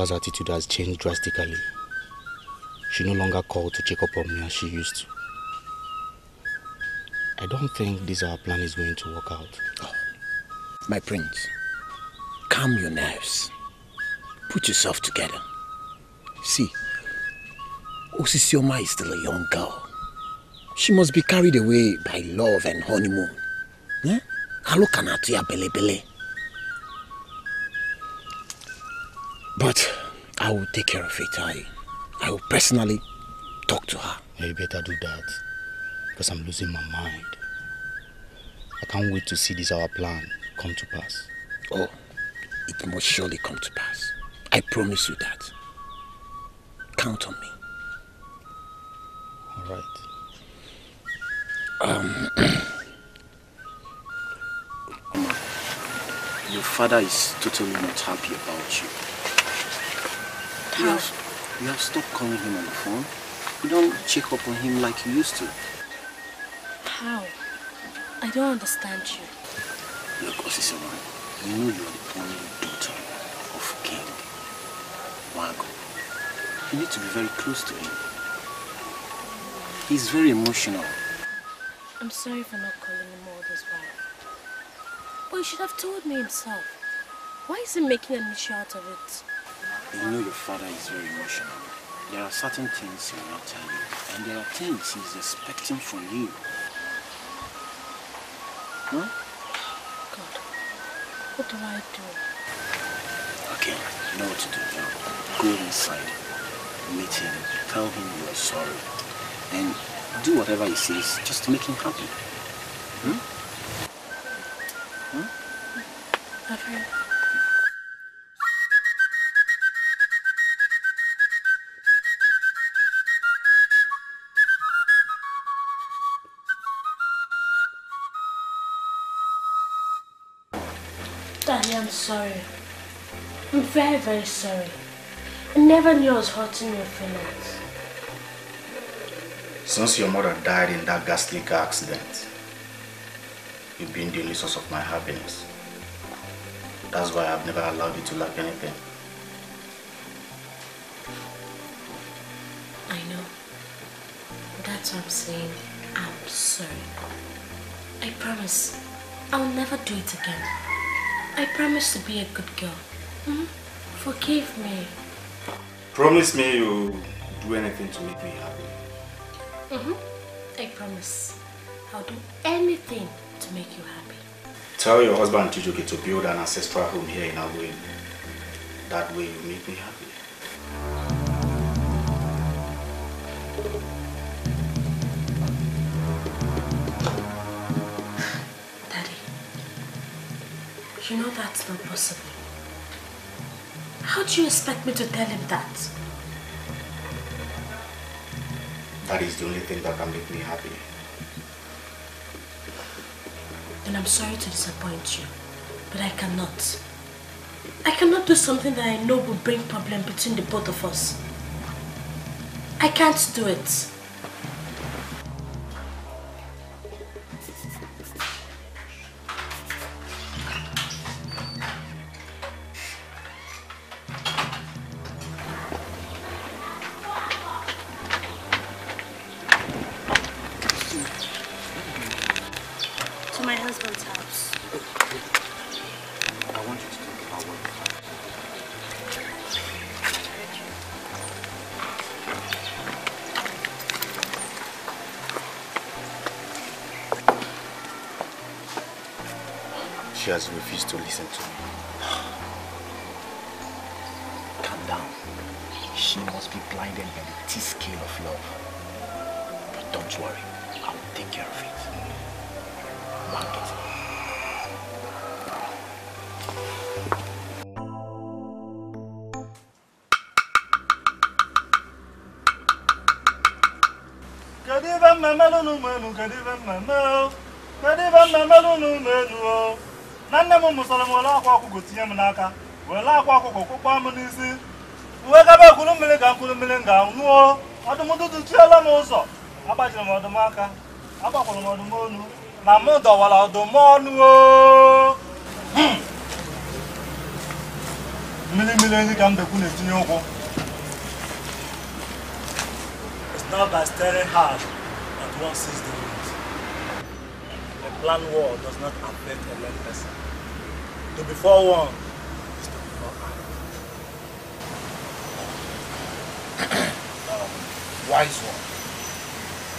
Daughter's attitude has changed drastically. She no longer called to check up on me as she used to. I don't think this our plan is going to work out. Oh, my prince, calm your nerves. Put yourself together. See, Osisioma is still a young girl. She must be carried away by love and honeymoon. Eh? Alokanatu ya bele bele. I will take care of it. I, I will personally talk to her. Yeah, you better do that. Because I'm losing my mind. I can't wait to see this our plan come to pass. Oh, it must surely come to pass. I promise you that. Count on me. All right. Um, your father is totally not happy about you. You have, you have stopped calling him on the phone. You don't check up on him like you used to. How? I don't understand you. Look, Osisioma, you know you are the only daughter of King Nwagu. You need to be very close to him. He's very emotional. I'm sorry for not calling him all this while. But he should have told me himself. Why is he making an issue out of it? You know your father is very emotional. There are certain things he will not tell you, and there are things he's expecting from you. Huh? God, what do I do? Okay, you know what to do now. Go inside, meet him, tell him you are sorry, and do whatever he says just to make him happy. Hmm? Sorry. I'm very, very sorry. I never knew I was hurting your feelings. Since your mother died in that ghastly car accident, you've been the only source of my happiness. That's why I've never allowed you to lack anything. I know. That's what I'm saying. I'm sorry. I promise I'll never do it again. I promise to be a good girl. Hmm? Forgive me. Promise me you'll do anything to make me happy. Mm-hmm. I promise. I'll do anything to make you happy. Tell your husband Chijioke to build an ancestral home here in Agui. That way you'll make me happy. You know that's not possible. How do you expect me to tell him that? That is the only thing that can make me happy. Then I'm sorry to disappoint you, but I cannot. I cannot do something that I know will bring problem between the both of us. I can't do it. Has to listen to me. Calm down. She must be blinded by the T-scale of love. But don't worry, I will take care of it. Mark it. Ibe mmemme o na nne m mụsara m were akwa ọkụkọ tinye m n'aka were akwa ọkụkọ kpụkpọ m n'isi uwe gaba ekwuru mmiri ka mkwuru mmiri nga ṅụọ ọdụmụdụdụ chiela m ụzọ. Agbajiri m ọdụm aka agbakwara m ọdụm onu na m dọwara ọdụm ọnụ o mmiri enyi ka mbekwu na-etinye ụkwụ. It's not by staring hard that one sees planned war does not affect a lame person. To be forewarned is to be forearmed. um, wise one.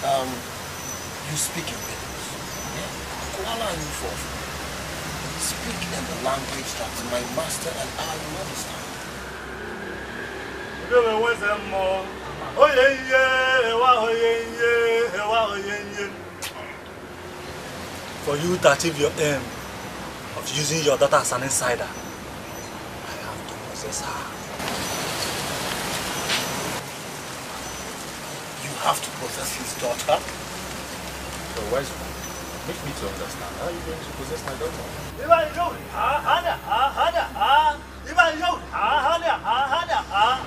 Um, you speak in riddles. Yeah? Kuala and for Speak in the language that my master and I will understand. Oye ewa oye ihe, For you to achieve your aim of using your daughter as an insider, I have to possess her. You have to possess his daughter. So wise one, make me to understand. How are you going to possess my daughter? Iba yau, ha ha da ha ha da ha. Iba yau, ha ha da ha ha da ha.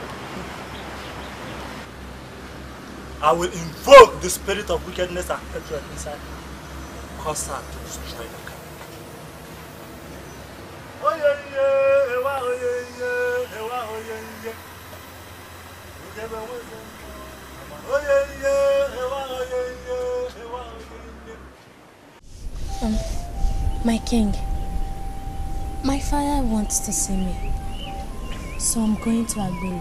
I will invoke the spirit of wickedness and hatred inside her. Cause to destroy the camp. Oye ye, ewa oye ye, ewa oye ye. Ujebe weze mma. Oye ye, ewa oye ye, ewa oye ye. Um, my king, my father wants to see me. So I'm going to Agbolu.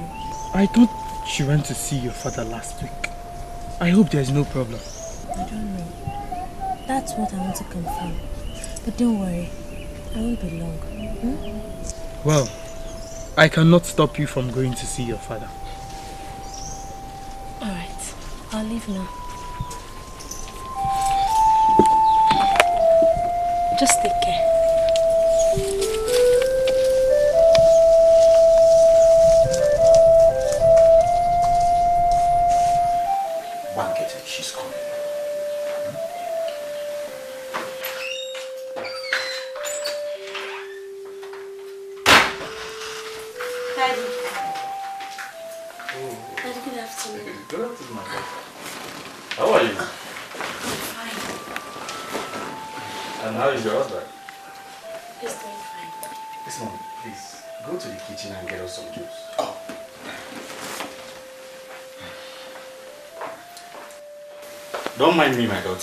I thought she went to see your father last week. I hope there's no problem. I don't know. That's what I want to confirm. But don't worry, I won't be long. Hmm? Well, I cannot stop you from going to see your father. Alright, I'll leave now. Just take care.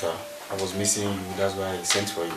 Daughter. I was missing you, that's why I sent for you.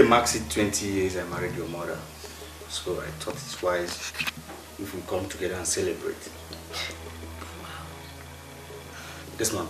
Today marks it 20 years I married your mother. So I thought it's wise if we come together and celebrate. This man,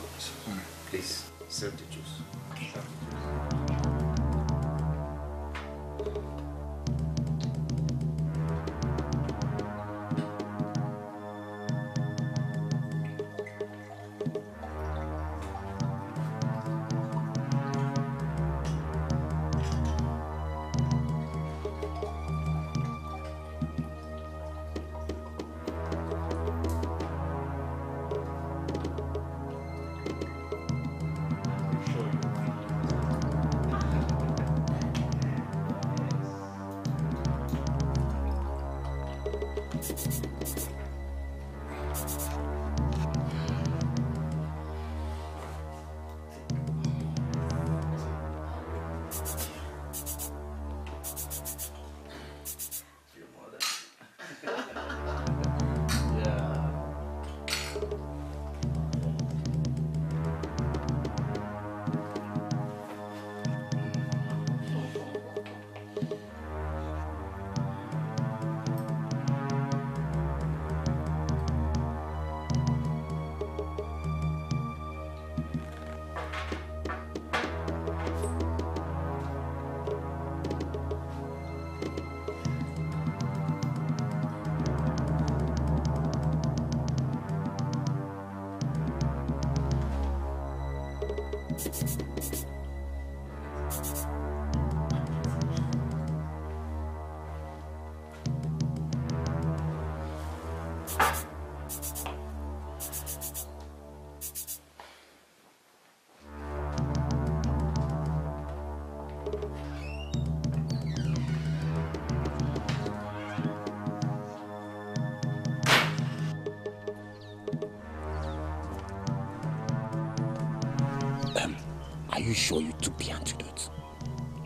are you sure you took the antidote?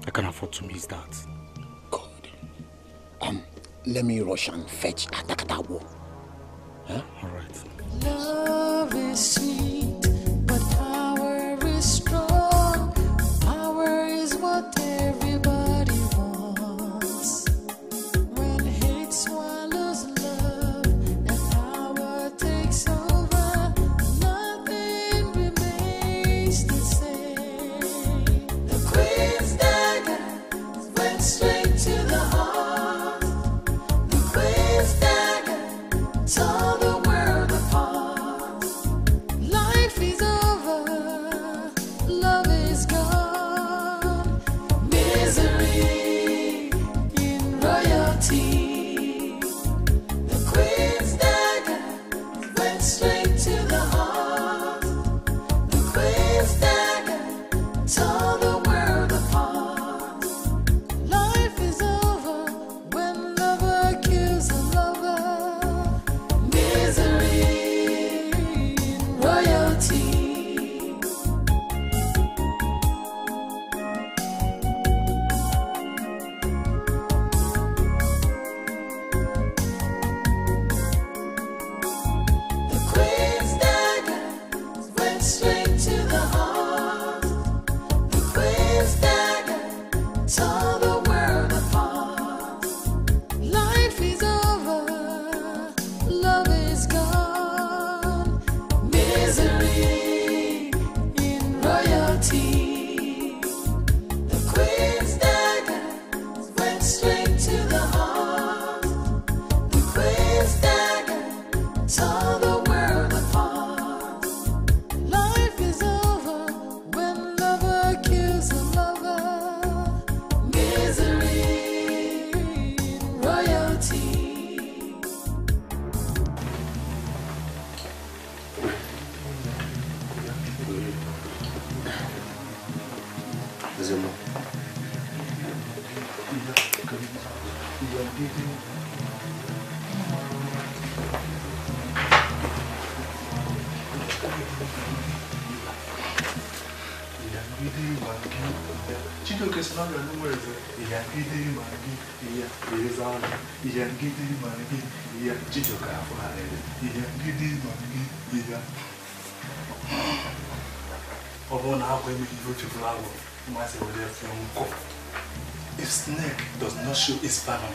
I can afford to miss that. Good. Um, let me rush and fetch Atakatawo. ihe ngide ma gị ya jijoka afụgharịrị ihe na akwa emeghị ihe ochefuru agwụ mmasị were fụ nkụ if snake does not show its venom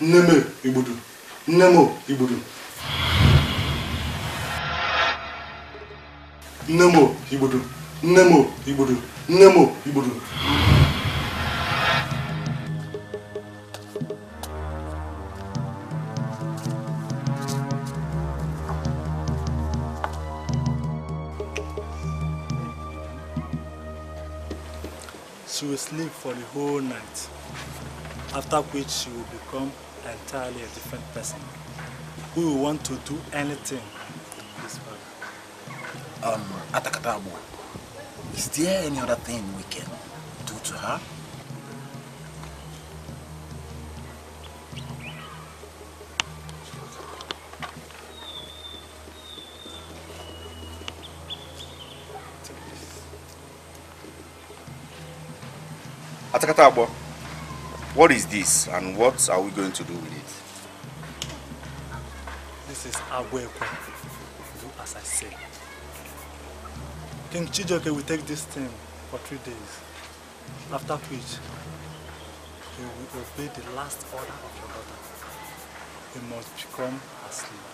nne m igbudu, nne m igbudu. nne m igbudu nne m igbudu nne m igbudu She will sleep for the whole night, after which she will become entirely a different person who will want to do anything. This father. Um, Atakatabo, Is there any other thing we can do to her? Atakata Abo, what is this and what are we going to do with it? This is Agwekwe. Do as I say. King Chijioke will take this thing for three days. After which, he will obey the last order of your daughter. He must become her slave.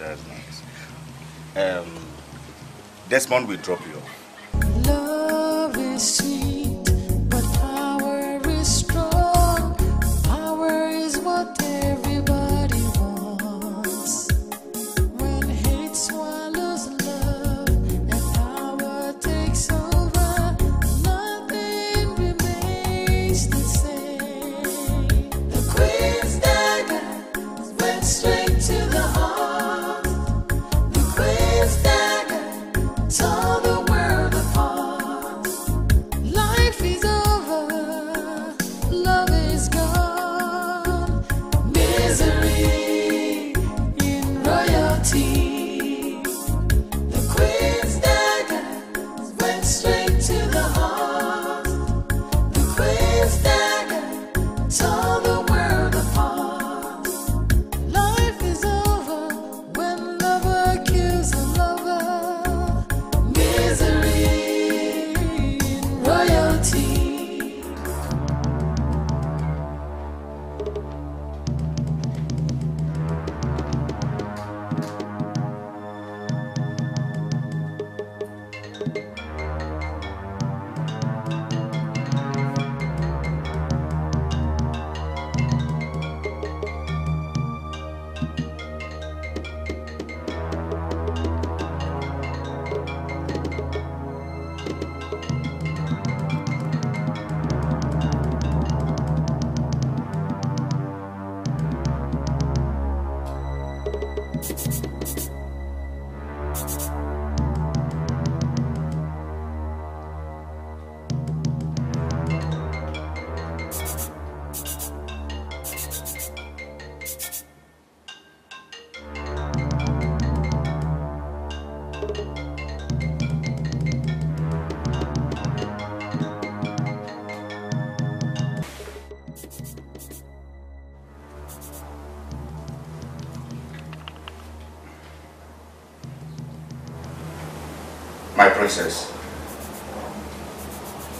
That's nice. Um, Desmond will drop you off. Love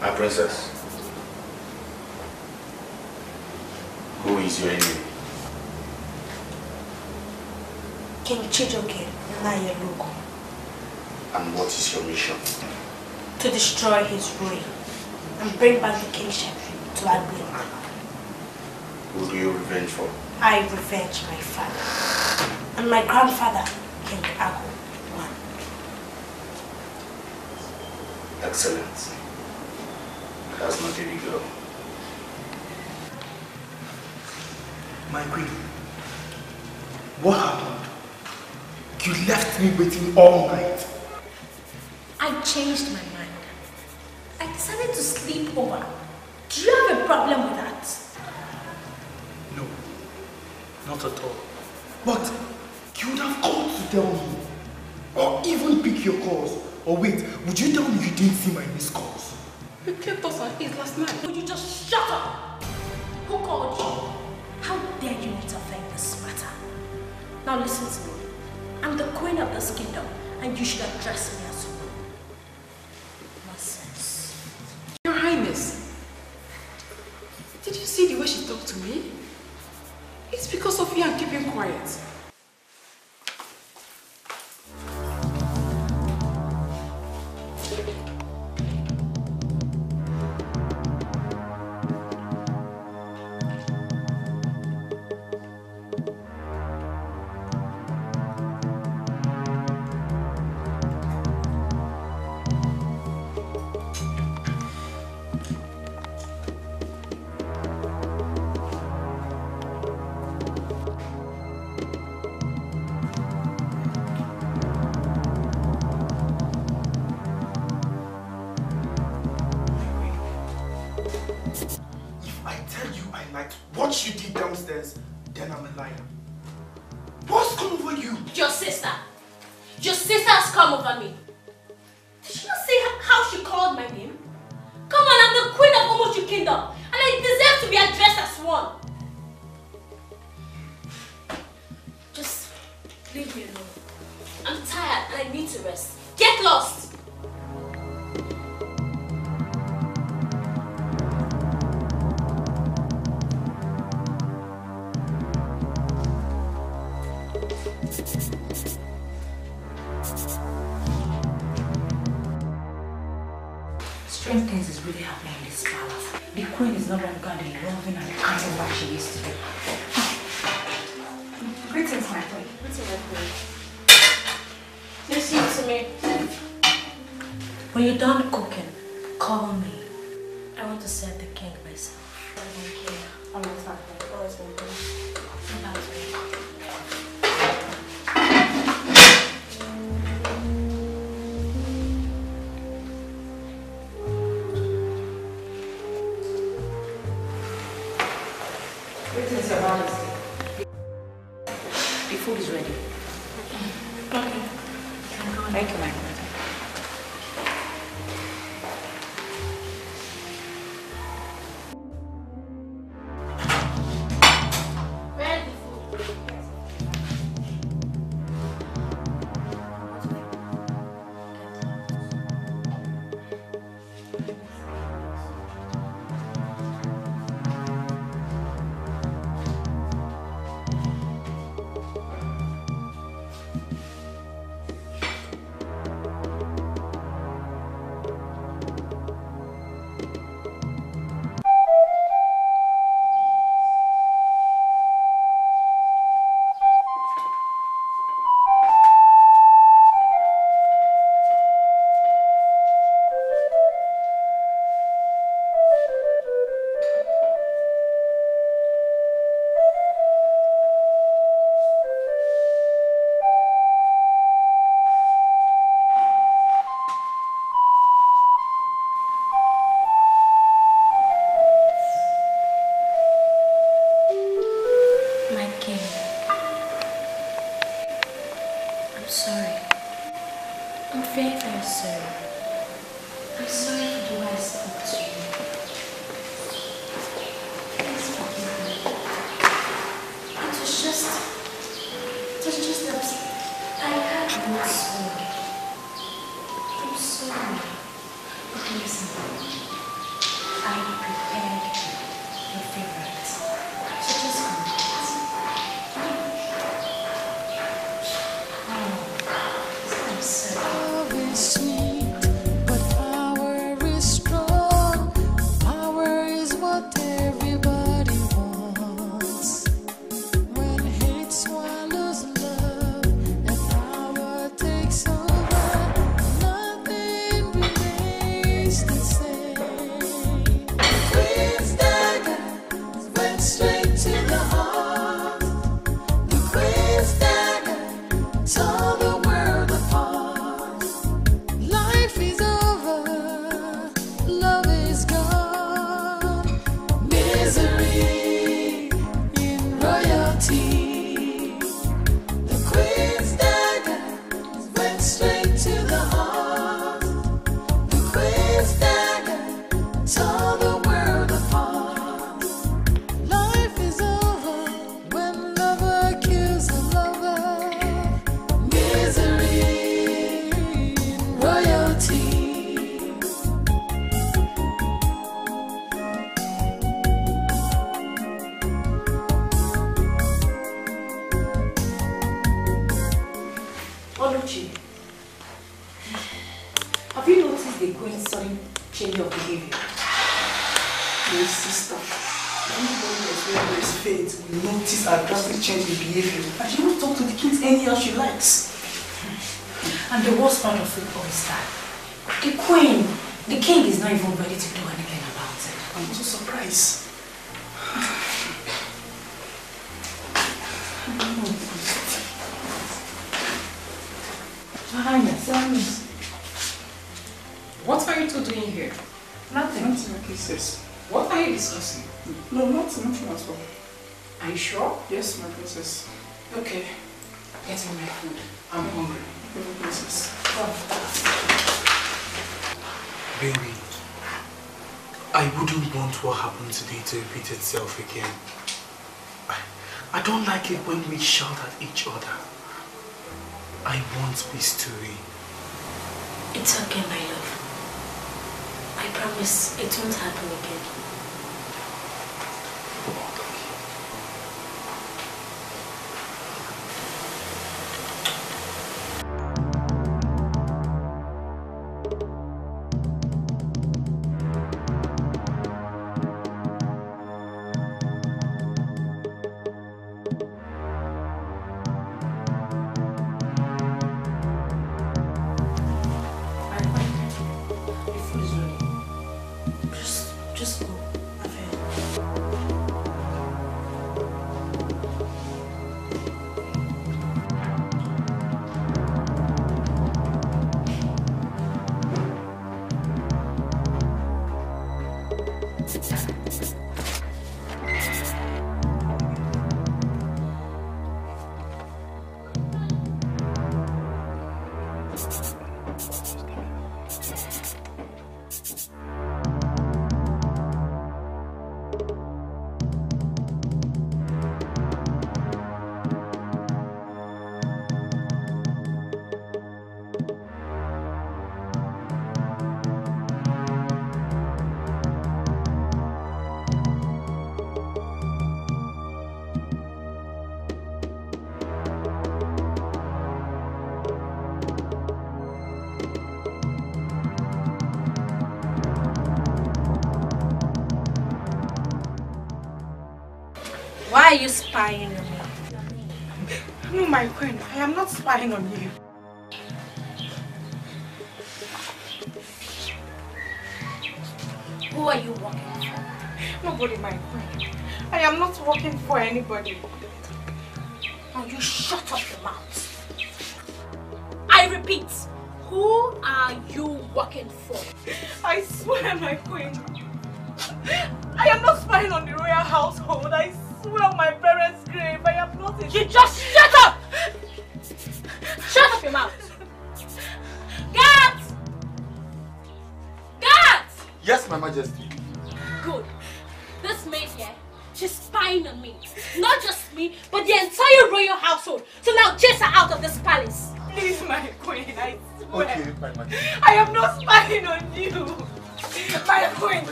My princess. Who is your enemy? King Chijioke Nayeluko And what is your mission? to destroy his reign and bring back the kingship to Agbeola. Who do you revenge for? I revenge my father and my grandfather, King Agu I. Excellent. That's not a go. My queen, what happened? You left me waiting all night. I changed my mind. I decided to sleep over. Do you have a problem with that? No, not at all. But you would have called to tell me. Or even pick your calls. Or wait, would you tell me you didn't see my missed calls? You kept us last night. Would you just shut up? Who called you? How dare you interfere in this matter? Now listen to me. I'm the queen of this kingdom, and you should address me strange things is really happening in this palace. The queen is no longer the loving and kind wife she used to be. Greetings, my queen. Greetings, my queen. Listen to me. When you're done cooking, call me. Again. I, I don't like it when we shout at each other. I want peace to reign. It's okay, my love. I promise it won't happen again. Spying on me? No, my queen, I am not spying on you. Who are you working for? Nobody, my queen. I am not working for anybody.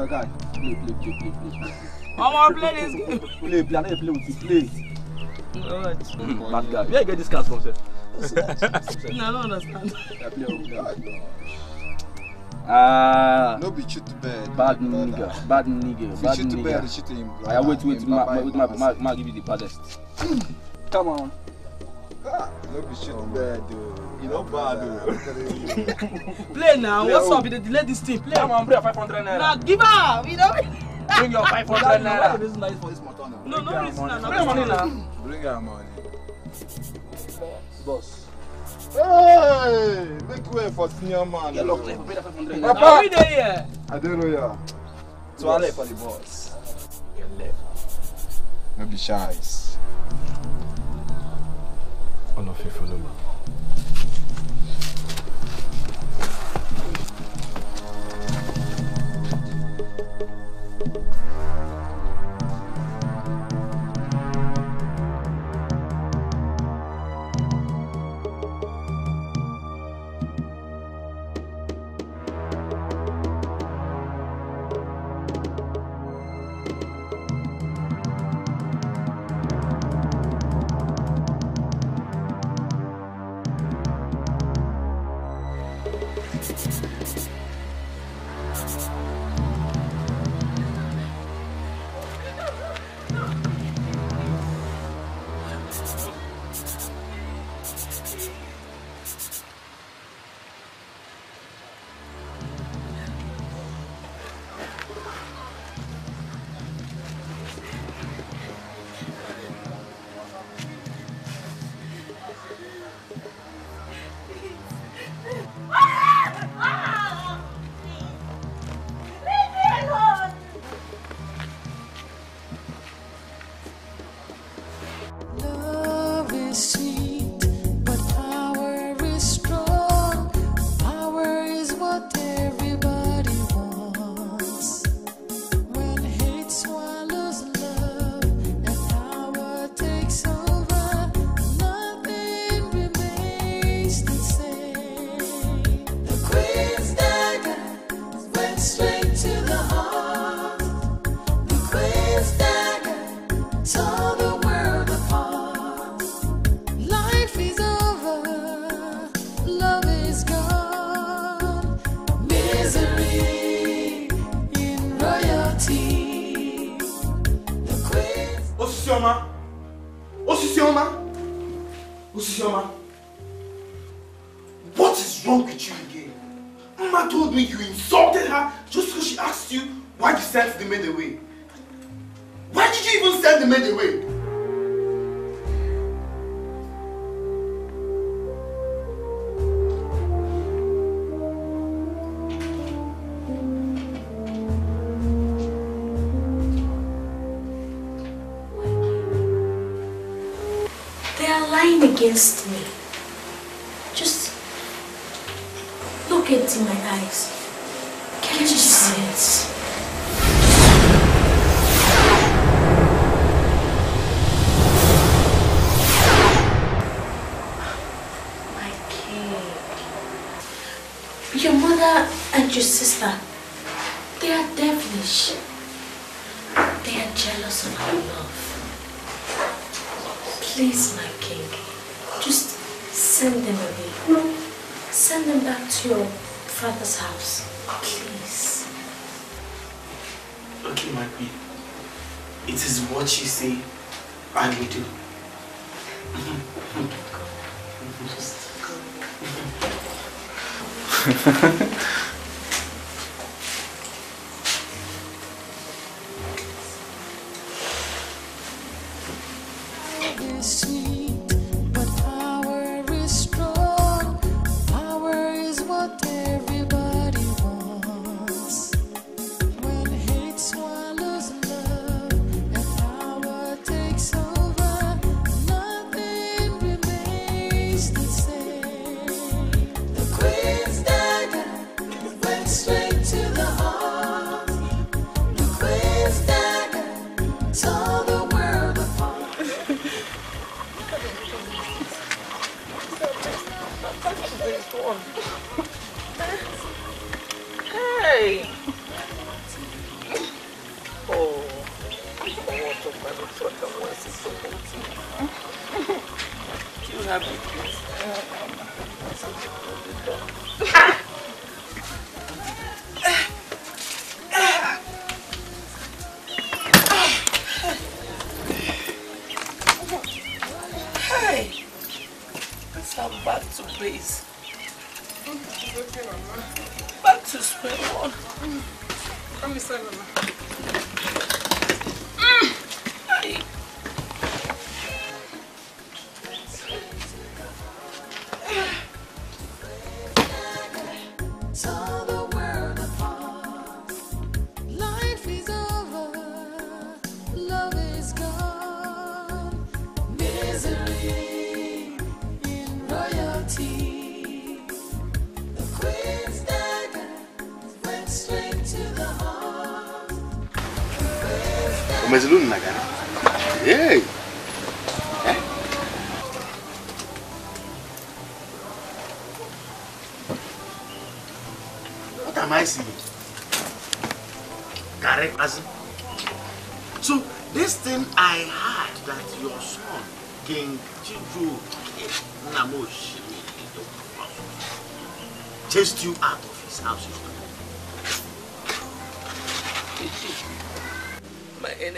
Oh, God. Play, play, play, play, play, play. I'm gonna play this game. Play, play. I know you play with you. Play. What? Bad guy. Where you get this card from, sir? No, I don't understand. Yeah, play, play. Ah, No be to bed. bad brother. nigga, bad nigga, If bad shoot to bed, shoot him. I wait, wait, ma, wait, ma, ma, ma, give you the baddest. Come on. Ah, No be shoot to bed, though. You know bad, Play now. Play, What's oh. up? You delay this thing. Play. Come on, bring your 500 Now naira. give her. You know. Bring your 500 Why naira. this nice for this motor now? No, no reason. now. Bring your money now. Bring her money. Boss. Hey, make way for senior man. Get locked like, pay the 500 Now Papa. we dey here. I don't know ya. Swallow for the boss. No be shy. All of you follow Hey! Oh, what a motherfucker was it supposed to You happy? Hey!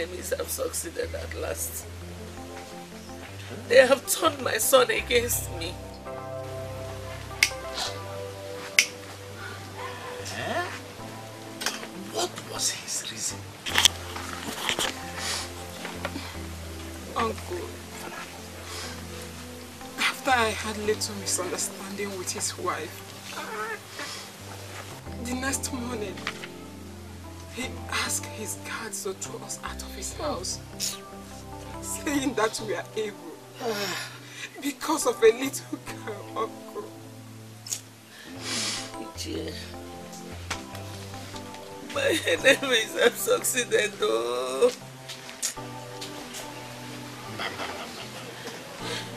Enemies have succeeded at last. They have turned my son against me. Eh? What was his reason? Uncle, after I had little misunderstanding with his wife, his threw us out of his house, saying that we are evil because of a little girl, Uncle. Ichie, My enemies have succeeded, though.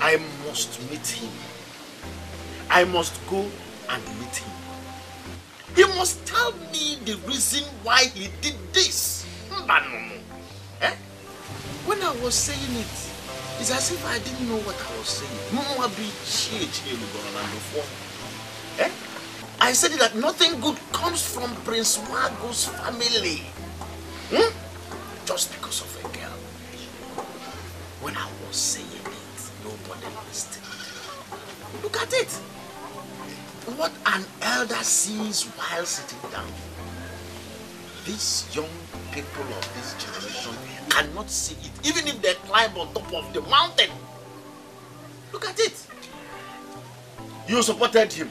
I must meet him. I must go and meet him. He must tell me the reason why he did this. Eh? When I was saying it, it's as if I didn't know what I was saying. Mwa bi chie chie lugoronando for. Eh? I said that nothing good comes from Prince Nwagu's family. Hmm? Just because of a girl. When I was saying it, nobody listened. Look at it. What an elder sees while sitting down. These young people of this generation cannot see it, even if they climb on top of the mountain. Look at it. You supported him.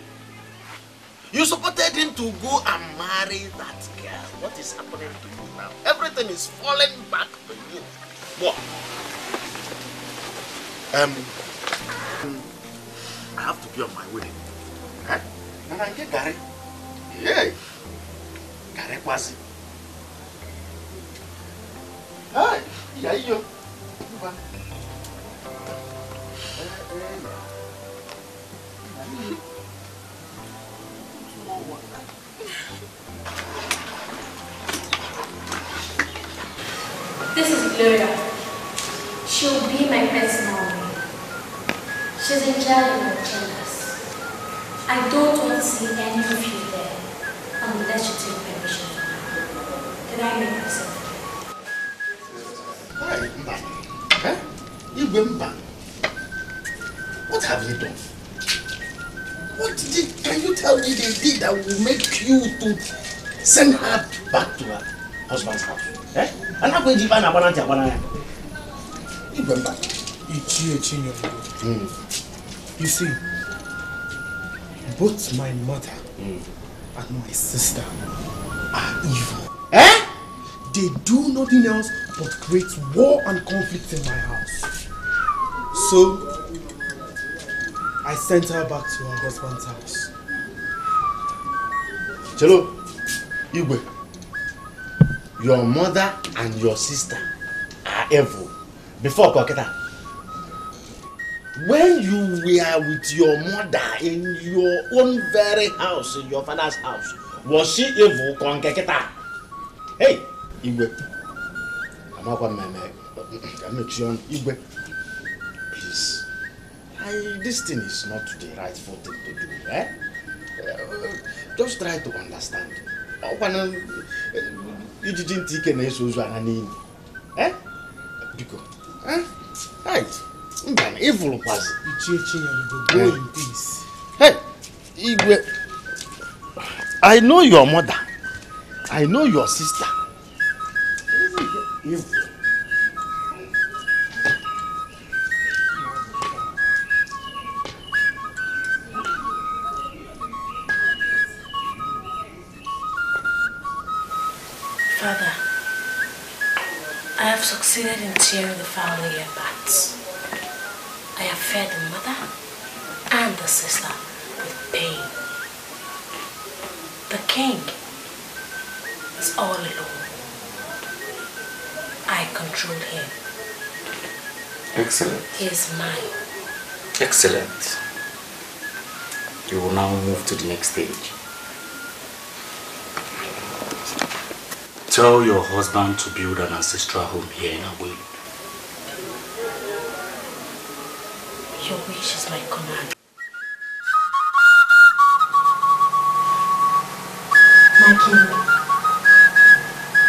You supported him to go and marry that girl. What is happening to you now? Everything is falling back to you. What? Um, I have to be on my way. Eh? I get Gary. Yeah. Gary Kwasi. This is Gloria. She'll be my personal. She's in charge of chambers. I don't want to see any of you there unless you take permission. Did I make myself Mba. Eh? Igwe Mba. What have you done? What did, can you tell me they did that will make you to send her back to her husband's house? Eh? And I'm going to find a banana banana. Igwe Mba. Ichie Chinyongo. You see, both my mother and my sister are evil. Eh? They do nothing else but create war and conflict in my house. So, I sent her back to her husband's house. Chelo, Igwe, your mother and your sister are evil. Before Koketa, when you were with your mother in your own very house, in your father's house, was she evil Koketa? Hey, Igwe, amakwa mmemme, amechi ọnụ, Igwe, please, I, this thing is not the rightful thing to do, eh? Uh, just try to understand. ọkwana ijiji ntị ike na-eso ozu ana n'iyi Eh? biko Eh? right. Mba na Ichie Chinyongo, go in peace. hey igwe. I know your mother. I know your sister Evil. Father, I have succeeded in tearing the family apart. I have fed the Excellent. He is mine. Excellent. You will now move to the next stage. Tell your husband to build an ancestral home here in Agui. Your wish is my command. My king,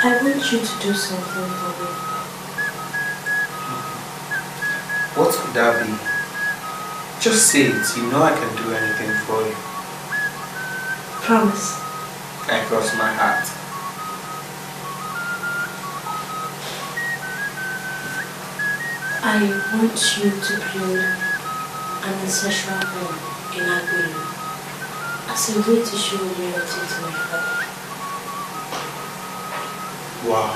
I want you to do something for me. What could that be? Just say it. You know I can do anything for you. Promise. I cross my heart. I want you to build an ancestral home in Aguilin as a way to show loyalty to my father. Wow.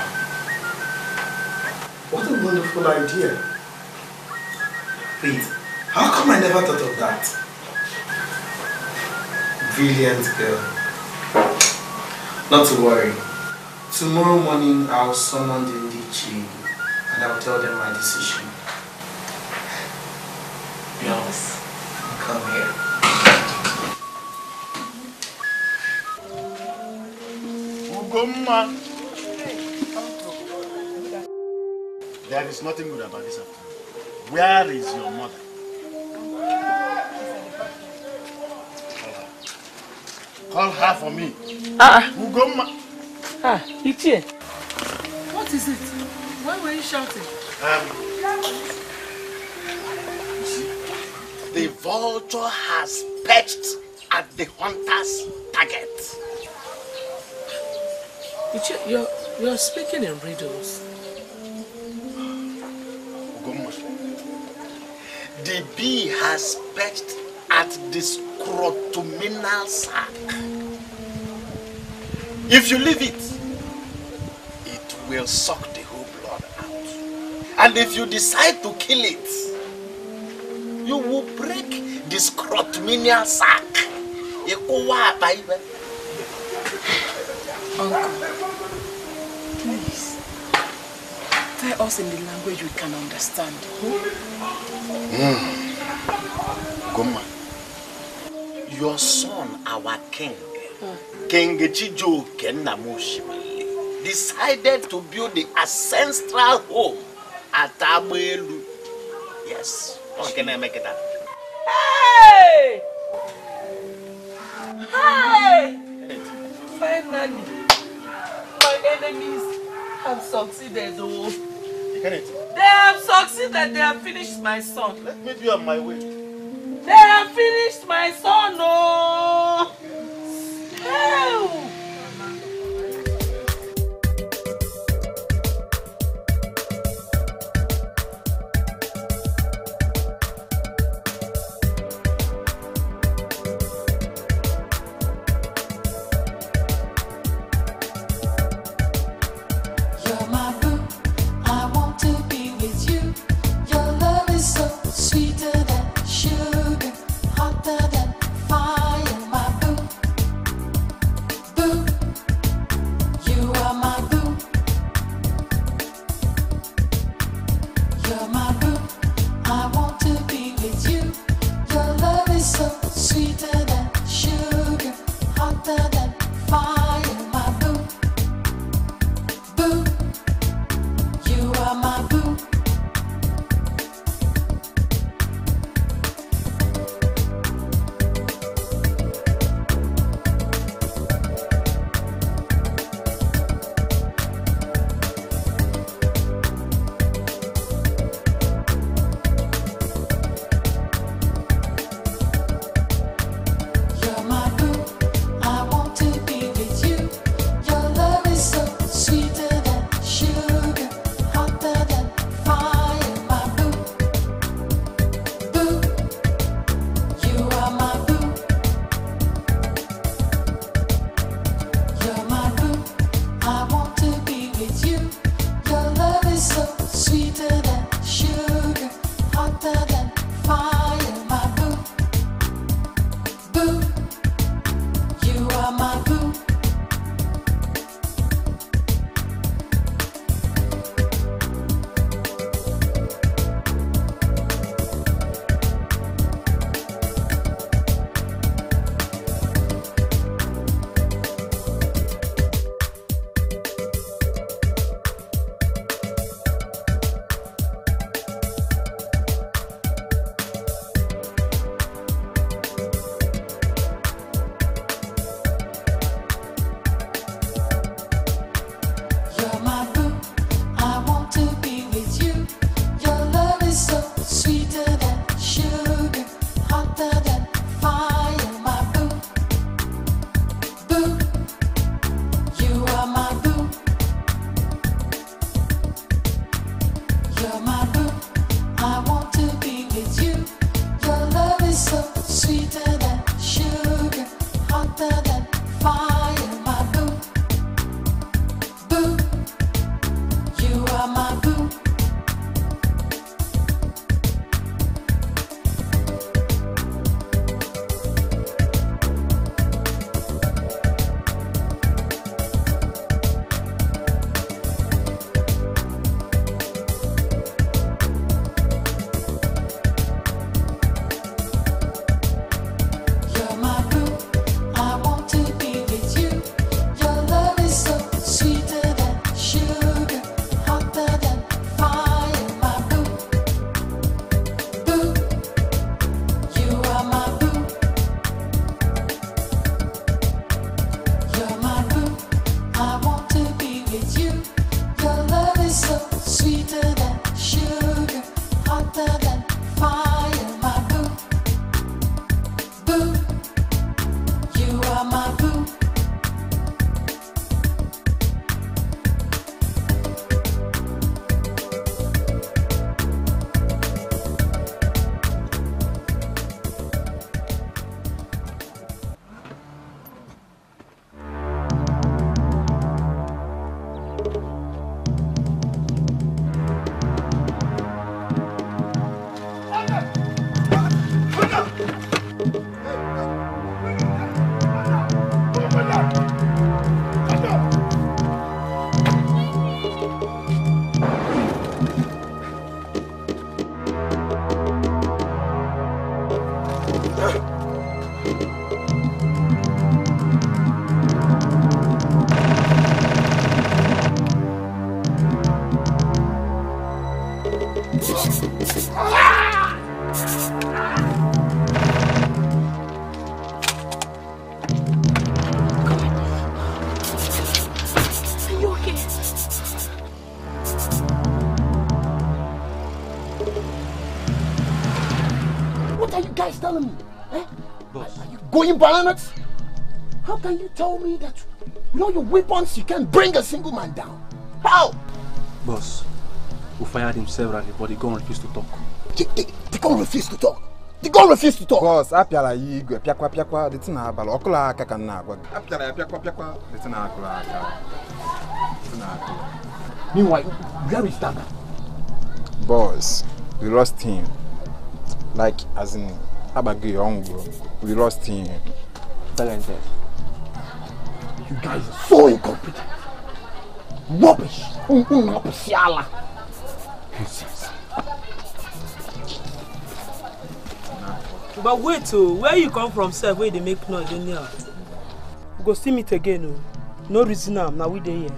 What a wonderful idea. Wait, how come I never thought of that? Brilliant girl. Not to worry. Tomorrow morning I'll summon the Ndichi and I'll tell them my decision. Yes. Come here. Ugomma. There is nothing good about this afternoon. Where is your mother? Call her for me. Ah, Ugomma. ah, Ichie. What is it? Why were you shouting? Um, The vulture has perched at the hunter's target. Ichie, You're, you're speaking in riddles. The bee has perched at the scrotuminal sac. If you leave it, it will suck the whole blood out. And if you decide to kill it, you will break the scrotuminal sac. Uncle, please, tell us in the language we can understand. Mm. Goma, your son, our king, King Chijoke Namushimili, decided to build the ancestral home at Abuelu. Yes, how can I make it happen? Hey! Hey! Finally, my enemies have succeeded. Oh. They have succeeded. They have finished my son. Let me be on my way. They have finished my son. Oh. Hey! You going bananas? How can you tell me that with all your weapons you can bring a single man down? How? Boss, we fired him severally, but the gun refused to talk. The, the, the gun refused to talk. The gun refused to talk. Boss, I apịara ya igwe pịakwa pịakwa dịtị na abalị ọkụlụ aka ka m na-agwa gị. Apịara ya pịakwa pịakwa dịtị na akụlụ aka. Dịtị na akụlụ. Meanwhile, where is Dada? Boss, we lost him. Like, as in, Abagi Ongo, we lost him. Talented. You guys are so incompetent. Rubbish. Un- Una pesiala. Nonsense. but wait o where you come from sef wey dey make noise we go still meet again o no reason am na we dey here.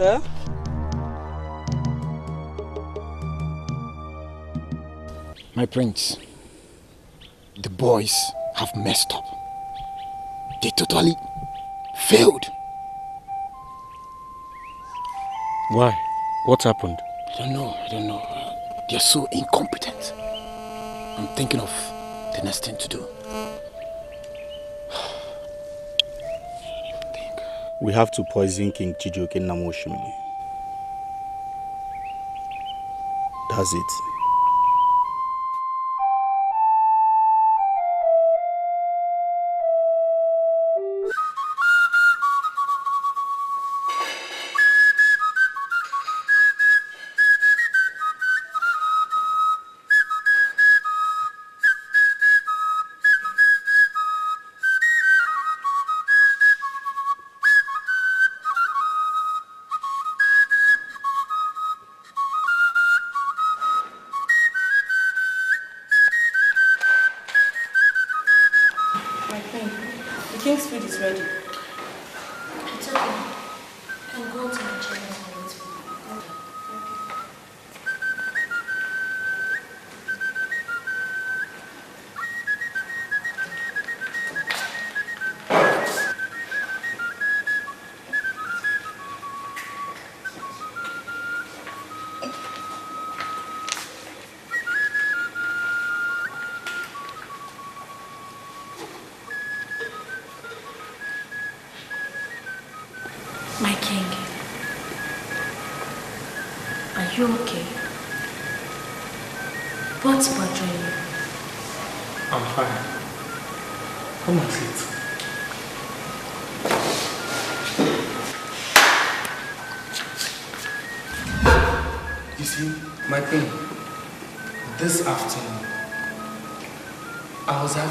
Eh? My prince, the boys have messed up. They totally failed. Why? What happened? I don't know, I don't know. They're so incompetent. I'm thinking of the next thing to do. We have to poison King Chijioke Namoshimili. That's it.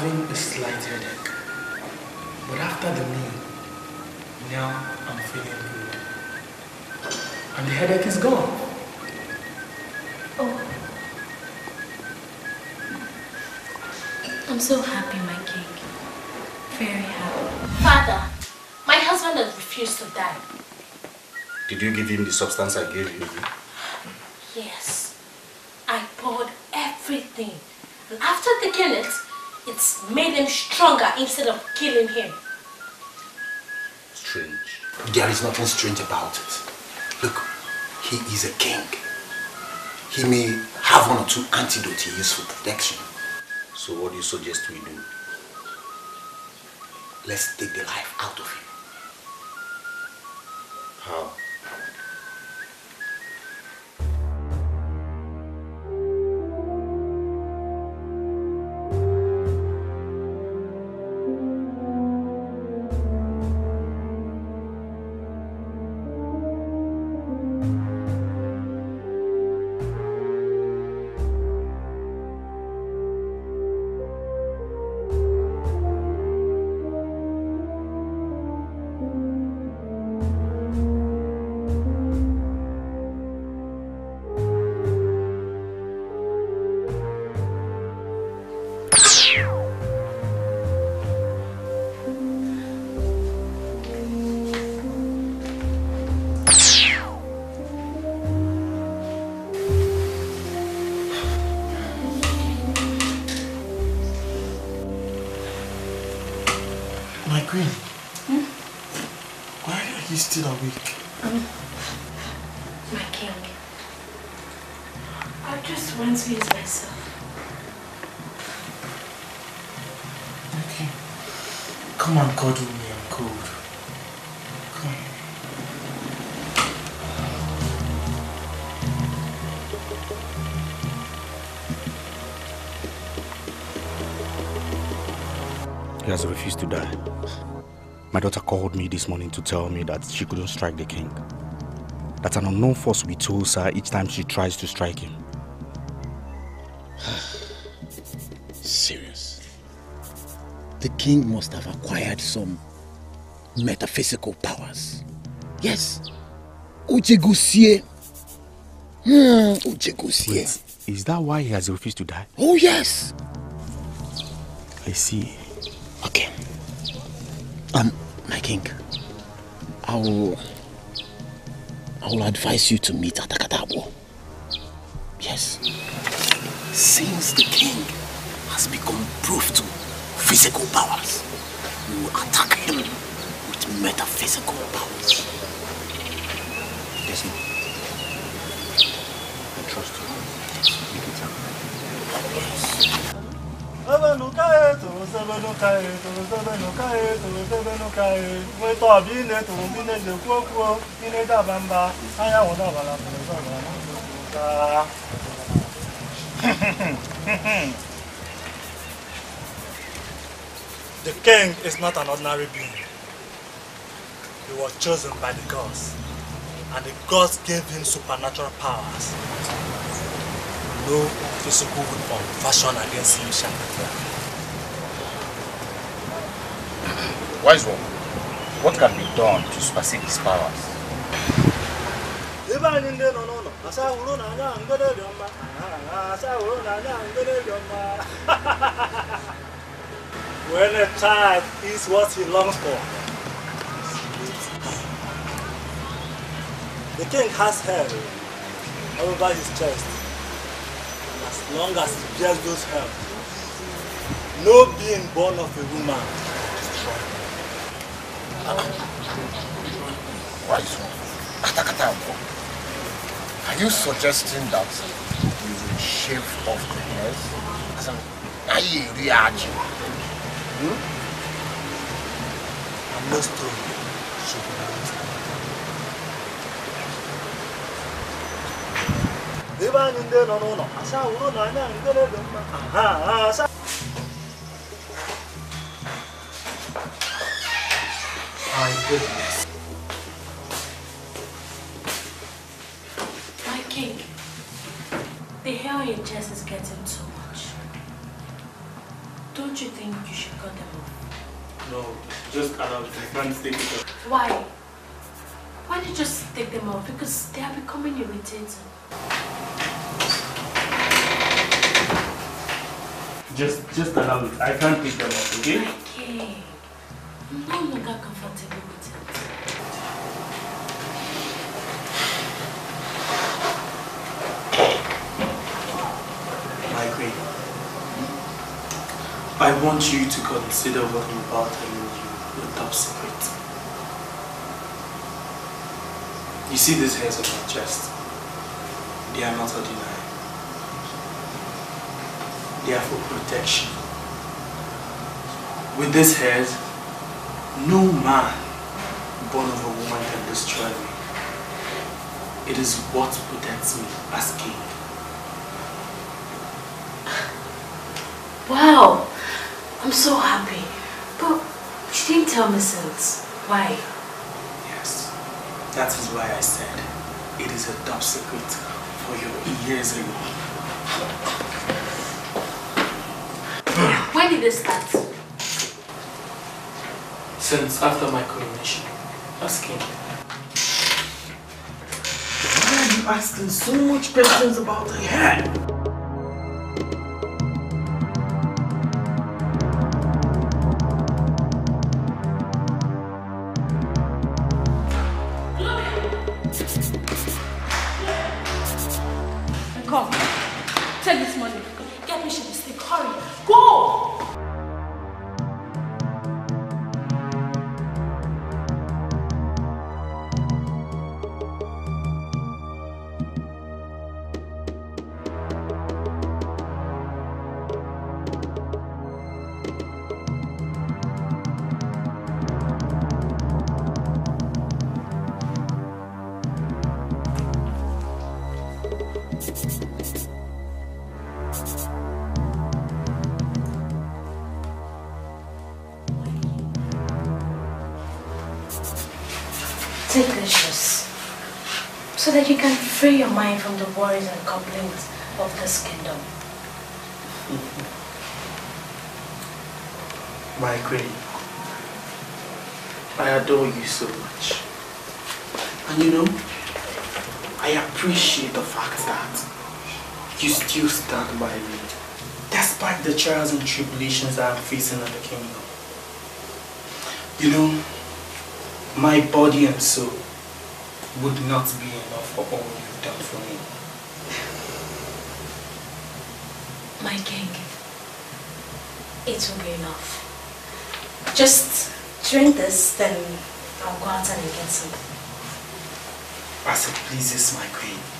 Having a slight headache. But after the meal, now I'm feeling good. And the headache is gone. Oh. I'm so happy, my king. Very happy. Father, my husband has refused to die. Did you give him the substance I gave you? Yes. I poured everything. And after taking it, it's made him stronger instead of killing him. Strange. There is nothing strange about it. Look, he is a king. He may have one or two antidotes he uses for protection. So what do you suggest we do? Let's take the life out of him. still awake. Um, my king, I just want to use myself. Okay. Come on, cuddle me. I'm cold. Come on. He has refused to die. My daughter called me this morning to tell me that she couldn't strike the king. That an unknown force will her each time she tries to strike him. Serious. The king must have acquired some metaphysical powers. Yes. Ujegusie. Hmm, Ujegusie. Is that why he has refused to die? Oh, yes. I see. Okay. My king, I will, I will advise you to meet Atakatabo. Yes. Since the king has become proof to physical powers, we will attack him with metaphysical powers. Yes, ma'am. I trust you. Make it happen. Ebenukaye toro sebenukaye toro sebenukaye toro sebenukaye nweta ọbịa ine toro ndị na-ejekwu okwu ine daba mba anyanwụ dabara pụrụ zọbara na The king is not an ordinary being. He was chosen by the gods, and the gods gave him supernatural powers. No physical weapon fashioned against him shall prevail. Wise one, what can be done to supersede his powers? when a child is what he longs for the king has hair over his chest as long as he bears those hair no being born of a woman Wise one, Atakatabo, are you suggesting that we will shave off the hairs? As an aye reaction. Hmm? I'm no stone should be balanced. ebe anyị ndị nọ n'ụlọ asa wụrụ na anya ngere dị mma aha asa My goodness. My king, the hair on your chest is getting too much. Don't you think you should cut them off? No, just allow. I can't take it off. Why? Why don't you just take them off? Because they are becoming irritating. Just, just allow it. I can't take them off, okay? Okay. No longer comfortable with it. I want you to consider what I'm about telling you, the top secret. You see these hairs on my chest? They are not ordinary. They are for protection. With these hairs, no man born of a woman can destroy me. It is what protects me as king. Wow! I'm so happy. But you didn't tell me since. Why? Yes, that is why I said it is a top secret for your ears alone. When did it start? Since after my coronation as king. Why are you asking so much questions about the hair? So that you can free your mind from the worries and complaints of this kingdom. My queen, I adore you so much. And you know, I appreciate the fact that you still stand by me, despite the trials and tribulations that I'm facing in the kingdom. You know, my body and soul would not be for all you've done for me. My king, it will be enough. Just drink this, then I'll go out and get some. As it pleases my queen.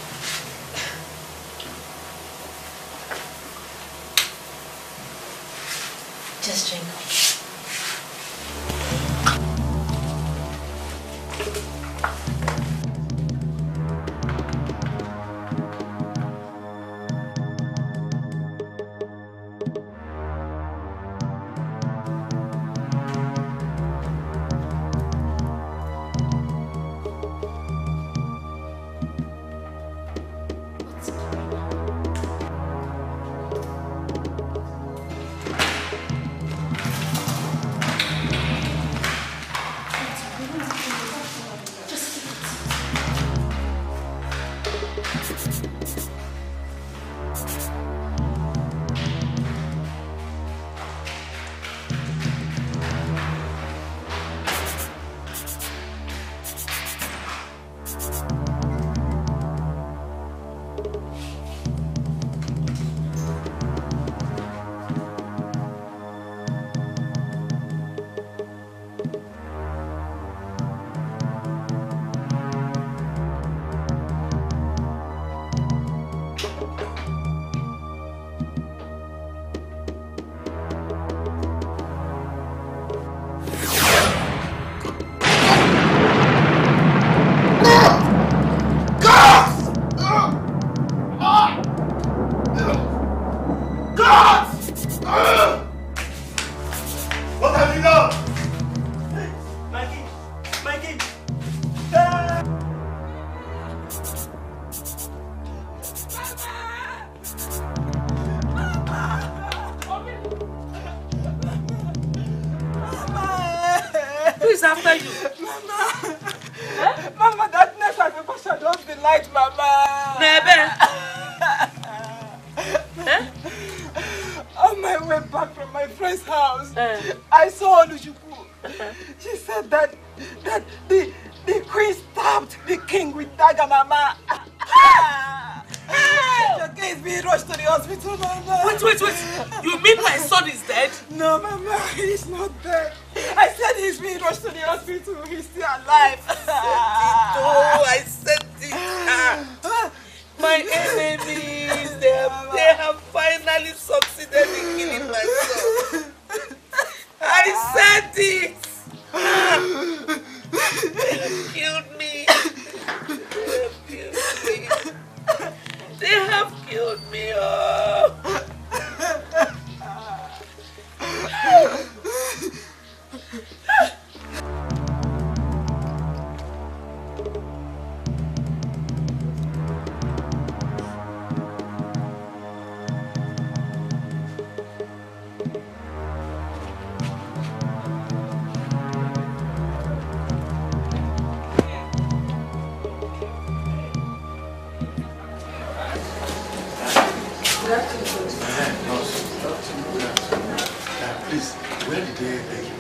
Where did they take you?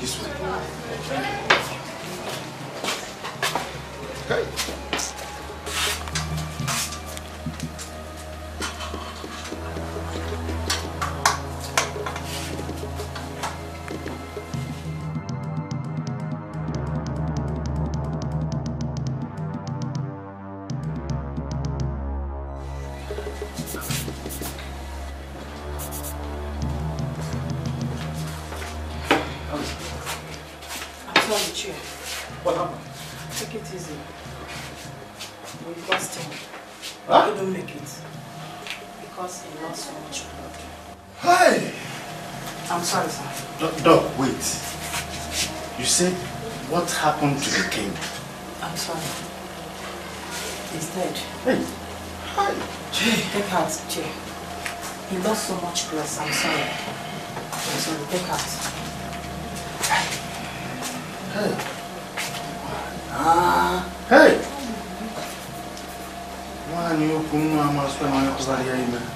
This way. Hey. not so much plus. I'm sorry. I'm sorry. Take out. Hey. Hey. Ah. Hey. Why are you coming? to my house sure. I'm not sure.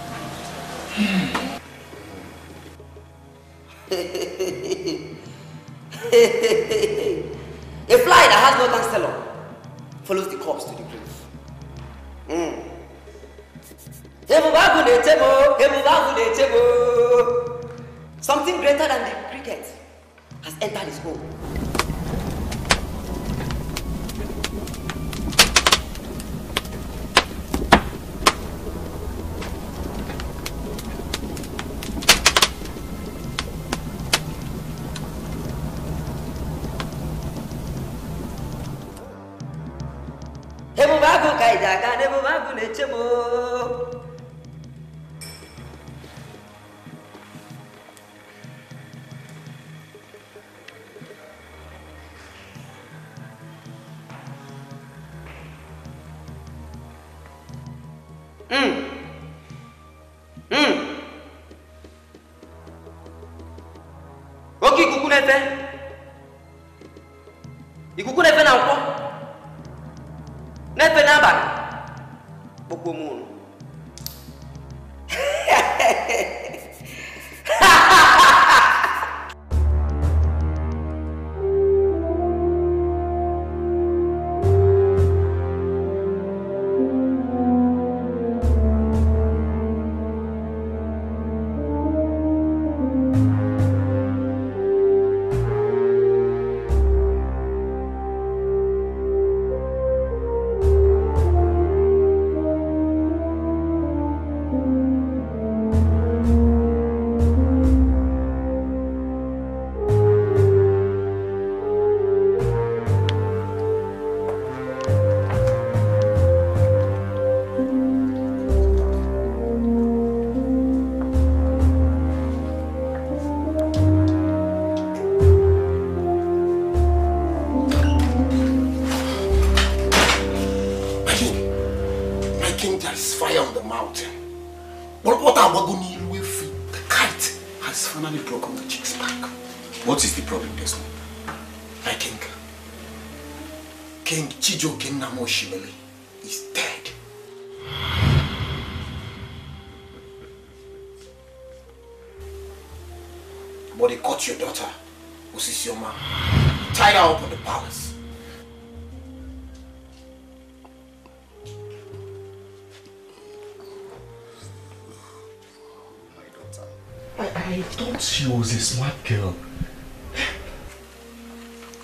smart girl.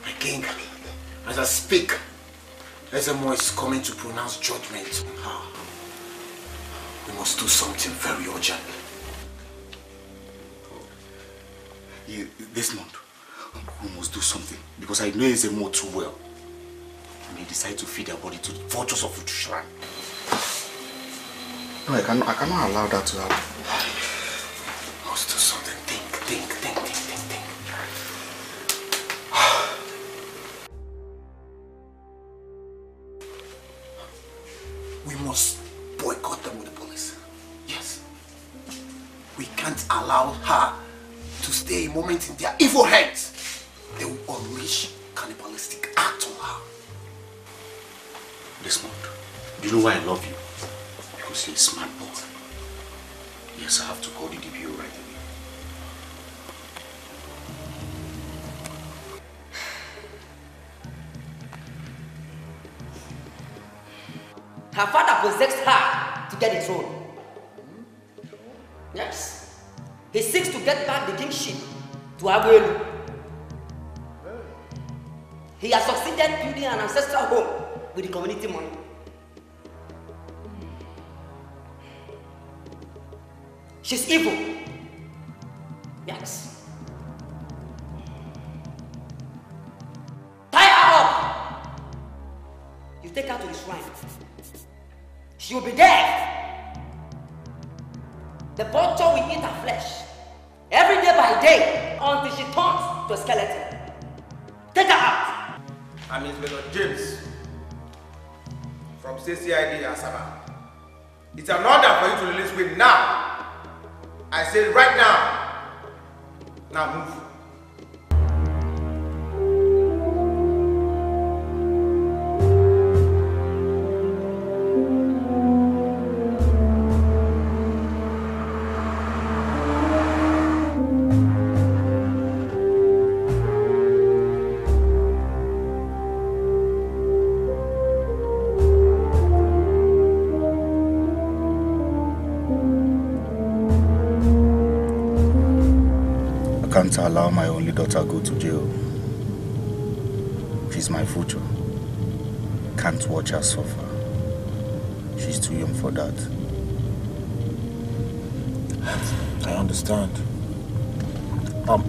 My king, as I speak, Ezemo is coming to pronounce judgment on her. We must do something very urgent. This month, we must do something because I know Ezemo too well. I they decide to feed their body to the vultures of Uchushiran. No, I cannot, I cannot allow that to happen. Yes. He seeks to get back the kingship to Abuelu. He has succeeded building an ancestral home with the community money. She's evil. To jail. She's my future. Can't watch her suffer. She's too young for that. I understand. Um,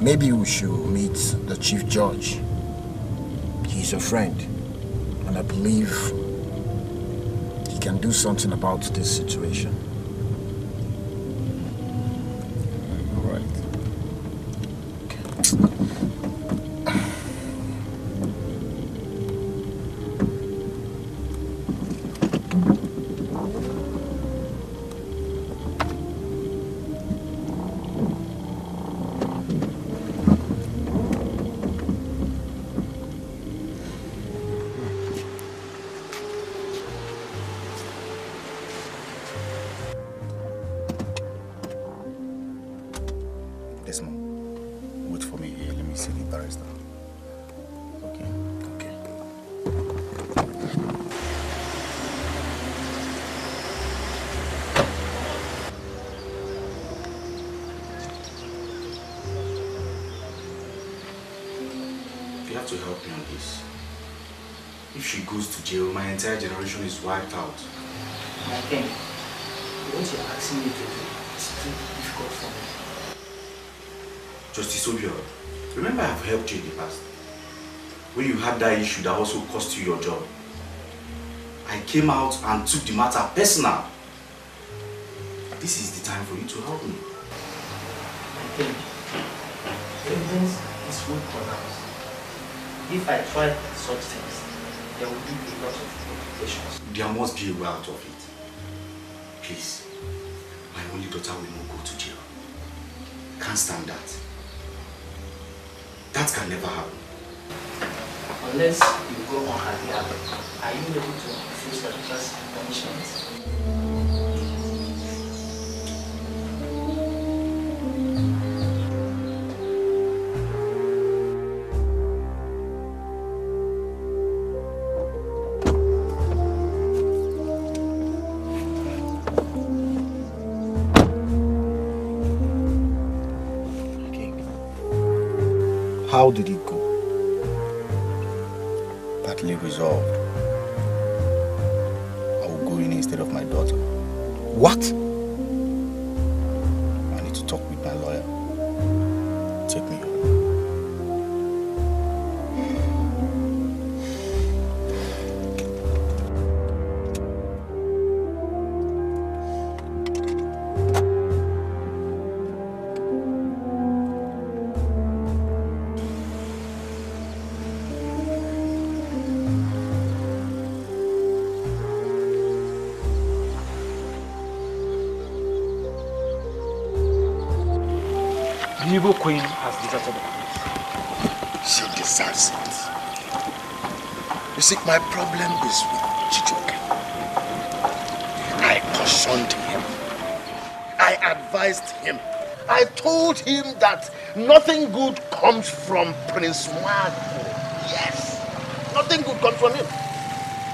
maybe we should meet the chief judge. He's a friend, and I believe he can do something about this situation. You have to help me on this. If she goes to jail, my entire generation is wiped out. My king, what you're asking me to do is too difficult for me. Justice Obio, remember I've helped you in the past. When you had that issue that also cost you your job. I came out and took the matter personal. This is the time for you to help me. My king, evidence is well pronounced. If I try such things, there will be a lot of complications. There must be a way out of it. Please, my only daughter will not go to jail. Can't stand that. That can never happen. Unless you go on her behalf, are you ready to face the first punishment? Nothing good comes from Prince Marco. Yes. Nothing good comes from him.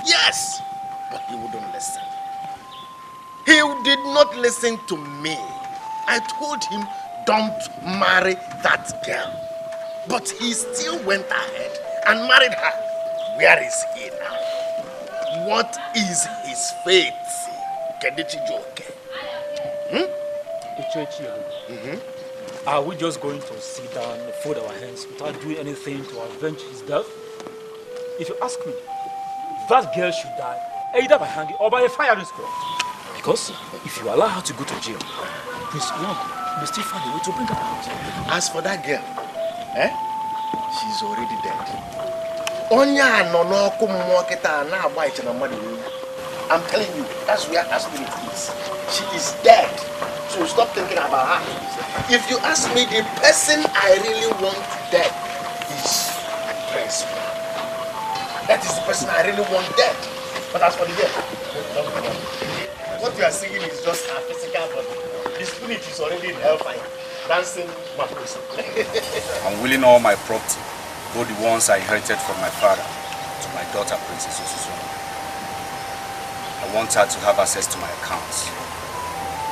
Yes. But he wouldn't listen. He did not listen to me. I told him, don't marry that girl. But he still went ahead and married her. Where is he now? What is his fate? Kedichi Joke. Ichechi, Mm-hmm. Are we just going to sit down fold our hands without doing anything to avenge his death? If you ask me, that girl should die either by hanging or by a firing squad. Because if you allow her to go to jail, Prince Nwagu may still find a way to bring her out. As for that girl, eh? She's already dead. onye a nọ n'ọkụ mmụọ na-agba iche na mmadụ I'm telling you, that's where her spirit is. She is dead. So stop thinking about her. If you ask me, the person I really want dead is Prince. That is the person I really want dead. But as for the dead, what you are singing is just her physical body. The spirit is already in hellfire, dancing. I'm willing all my property, both the ones I inherited from my father, to my daughter, Princess Osusu. I want her to have access to my accounts,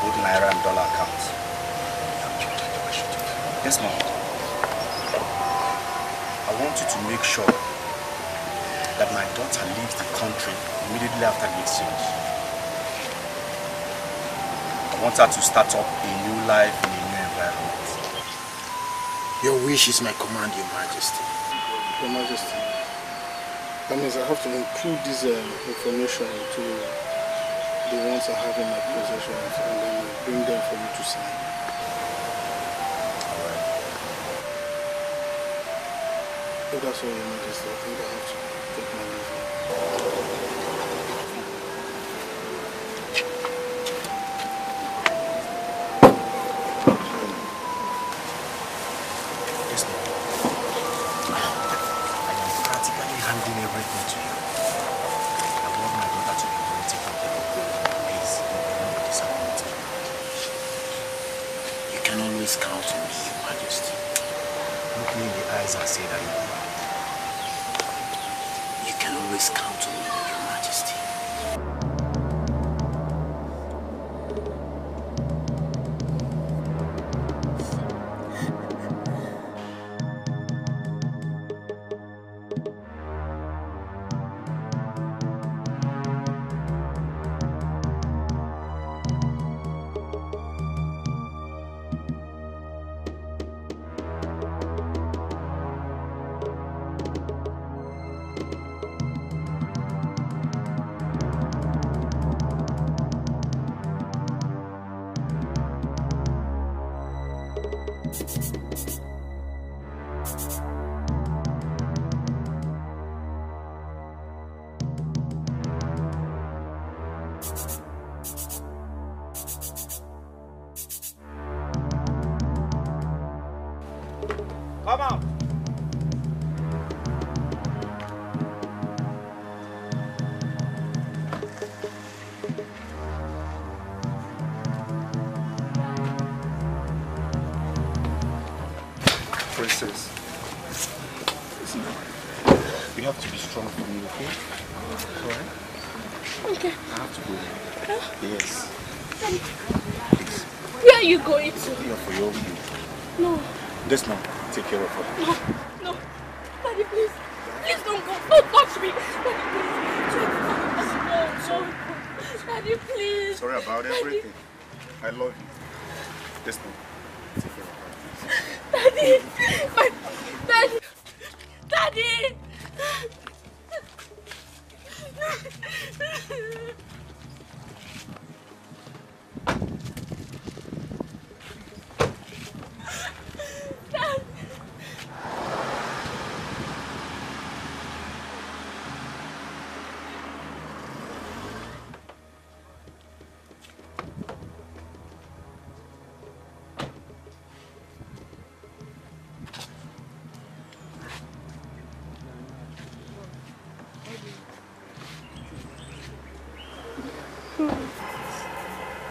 both Naira and dollar accounts. Yes, ma'am. I want you to make sure that my daughter leaves the country immediately after the exchange. I want her to start up a new life in a new environment. Your wish is my command, Your Majesty. Your Majesty, that means I have to include this um, information to the ones I have in my possessions and then bring them for you to sign. If that's all, Your Majesty, I think I have to take my for your. No, This man, take care of her. no, no. Daddy, please. Please don't go. Don't touch me. Daddy, please. No, no. Daddy, please. Sorry about Daddy. everything. I love you. This man, take care of her. Daddy. My, Daddy. Daddy. Dad.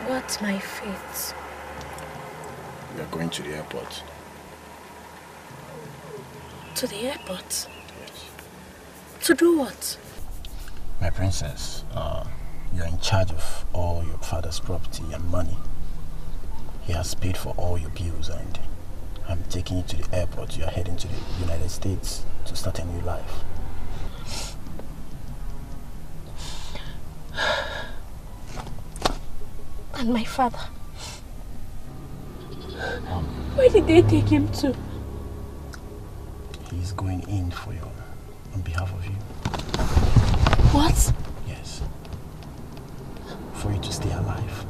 What's my fate? We are going to the airport. To the airport? To do what? My princess, uh, you are in charge of all your father's property and money. He has paid for all your bills and I'm taking you to the airport. You are heading to the United States to start a new life. And my father? Where did they take him to? He's going in for you on behalf of you. What? Yes. For you to stay alive.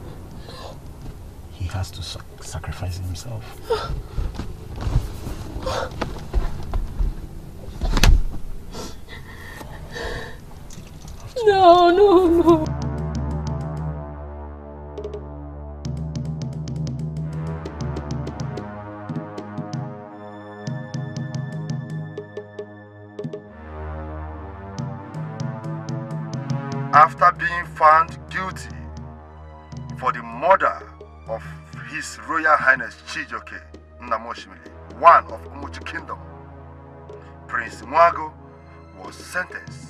He has to sac- sacrifice himself. Princess Chijioke Namoshimili, one of Umuchi Kingdom. Prince Nwagu was sentenced